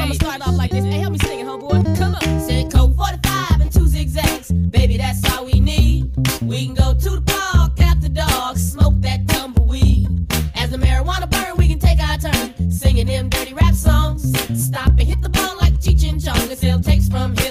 I'ma start off like this. Hey, help me sing it, homeboy. Come on. Said Coke 45 and two zigzags. Baby, that's all we need. We can go to the park, cap the dog, smoke that tumbleweed. As the marijuana burn, we can take our turn singing them dirty rap songs. Stop and hit the ball like Cheech and Chong and sell tapes from here.